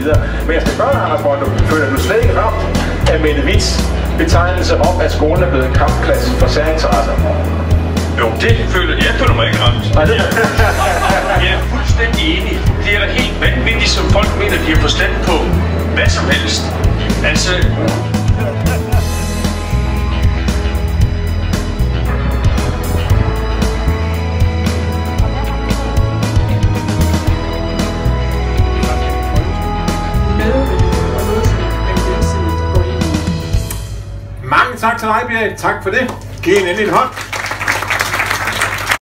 videre. Men jeg skal spørge dig, Anders Bondo, føler du slet ikke ramt af Mette Witz betegnelse om, at skolen er blevet en kampplads for særinteresser? Jo, det føler jeg. føler mig ikke ramt. Nej, det Jeg er fuldstændig enig. Det er da helt vanvittigt, som folk mener, de har forstand på hvad som helst. Altså, tak til dig, Bjerg. Tak for det. Giv en endelig hånd.